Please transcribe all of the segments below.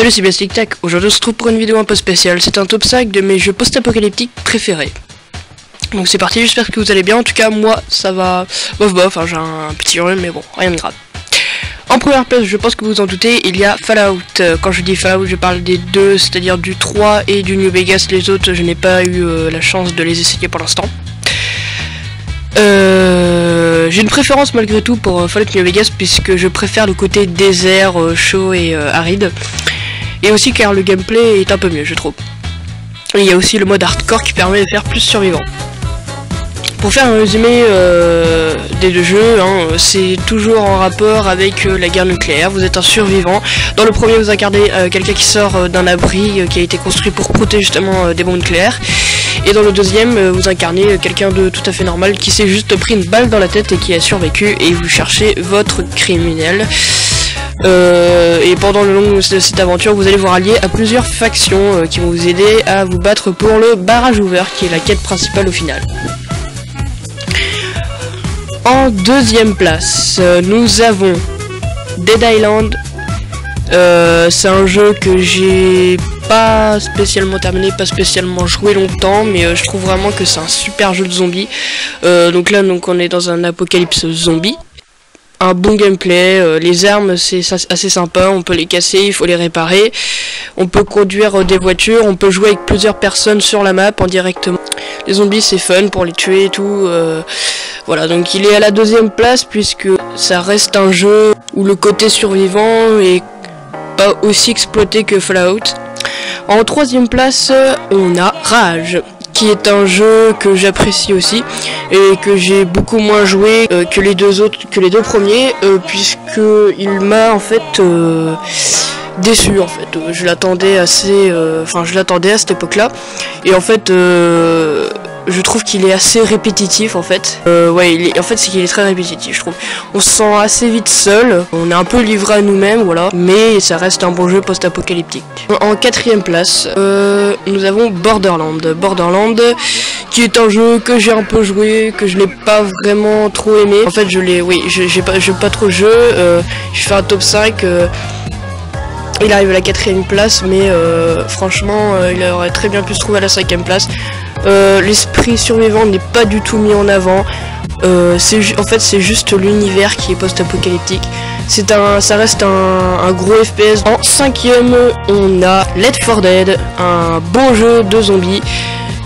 Salut c'est Bestic Tech, aujourd'hui on se trouve pour une vidéo un peu spéciale, c'est un top 5 de mes jeux post-apocalyptiques préférés. Donc c'est parti, j'espère que vous allez bien, en tout cas moi ça va bof bof, hein, j'ai un petit rhume mais bon, rien de grave. En première place, je pense que vous en doutez, il y a Fallout. Euh, quand je dis Fallout, je parle des deux, c'est-à-dire du 3 et du New Vegas. Les autres, je n'ai pas eu euh, la chance de les essayer pour l'instant. Euh, j'ai une préférence malgré tout pour Fallout New Vegas puisque je préfère le côté désert, chaud et aride. Et aussi car le gameplay est un peu mieux, je trouve. il y a aussi le mode hardcore qui permet de faire plus survivant. Pour faire un résumé euh, des deux jeux, hein, c'est toujours en rapport avec euh, la guerre nucléaire. Vous êtes un survivant. Dans le premier, vous incarnez euh, quelqu'un qui sort d'un abri qui a été construit pour protéger justement des bombes nucléaires. Et dans le deuxième, vous incarnez quelqu'un de tout à fait normal qui s'est juste pris une balle dans la tête et qui a survécu. Et vous cherchez votre criminel. Et pendant le long de cette aventure, vous allez vous rallier à plusieurs factions qui vont vous aider à vous battre pour le barrage ouvert, qui est la quête principale au final. En deuxième place, euh, nous avons Dead Island. Euh, c'est un jeu que j'ai pas spécialement terminé, pas spécialement joué longtemps, mais euh, je trouve vraiment que c'est un super jeu de zombies. donc là, donc on est dans un apocalypse zombie. Un bon gameplay, les armes c'est assez sympa, on peut les casser, il faut les réparer. On peut conduire des voitures, on peut jouer avec plusieurs personnes sur la map en directement. Les zombies c'est fun pour les tuer et tout. Voilà, donc il est à la deuxième place puisque ça reste un jeu où le côté survivant est pas aussi exploité que Fallout. En troisième place, on a Rage qui est un jeu que j'apprécie aussi et que j'ai beaucoup moins joué euh, que les deux autres que les deux premiers euh, puisque il m'a en fait euh, déçu en fait. Je l'attendais assez enfin je l'attendais à cette époque là et en fait je trouve qu'il est assez répétitif en fait. Euh, ouais, il est, en fait c'est qu'il est très répétitif, je trouve. On se sent assez vite seul, on est un peu livré à nous-mêmes, voilà. Mais ça reste un bon jeu post-apocalyptique. En quatrième place, euh, nous avons Borderland. Borderland, qui est un jeu que j'ai un peu joué, que je n'ai pas vraiment trop aimé. En fait, je l'ai, oui, j'ai pas, pas trop jeu. Euh, je fais un top 5. Il arrive à la quatrième place, mais franchement, il aurait très bien pu se trouver à la cinquième place. Euh, l'esprit survivant n'est pas du tout mis en avant. Euh, en fait, c'est juste l'univers qui est post-apocalyptique. C'est un, ça reste un, gros FPS. En cinquième, on a Let for Dead, un bon jeu de zombies.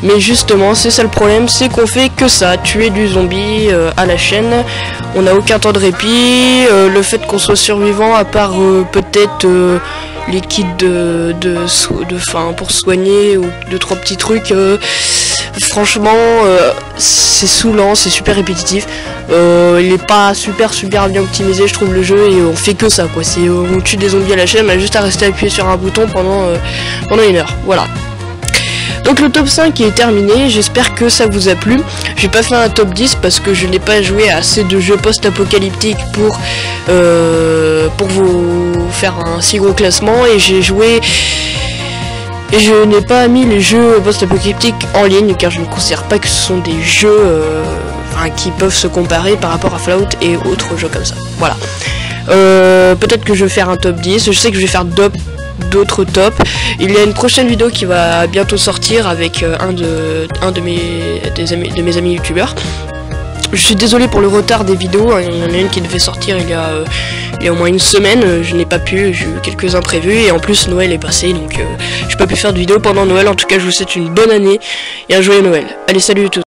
Mais justement, c'est ça le problème, c'est qu'on fait que ça, tuer du zombie euh, à la chaîne. On n'a aucun temps de répit. le fait qu'on soit survivant, à part peut-être les kits de, de, fin pour soigner ou deux trois petits trucs franchement, euh, c'est saoulant, c'est super répétitif. Euh, il est pas super super bien optimisé, je trouve le jeu, et on fait que ça quoi. Euh, on tue des zombies à la chaîne, a juste à rester appuyé sur un bouton pendant une heure. Voilà. Donc le top 5 est terminé, j'espère que ça vous a plu. J'ai pas fait un top 10 parce que je n'ai pas joué assez de jeux post-apocalyptiques pour, pour vous faire un si gros classement et j'ai joué et je n'ai pas mis les jeux post-apocalyptiques en ligne car je ne considère pas que ce sont des jeux euh, qui peuvent se comparer par rapport à Fallout et autres jeux comme ça. Voilà. Euh, peut-être que je vais faire un top 10. Je sais que je vais faire d'autres tops. Il y a une prochaine vidéo qui va bientôt sortir avec euh, un de, un de, mes, amis, de mes amis youtubeurs. Je suis désolé pour le retard des vidéos, hein. il y en a une qui devait sortir il y a, euh, il y a au moins une semaine, euh, je n'ai pas pu, j'ai eu quelques imprévus et en plus Noël est passé donc euh, je n'ai pas pu faire de vidéo pendant Noël. En tout cas je vous souhaite une bonne année et un joyeux Noël. Allez salut à tous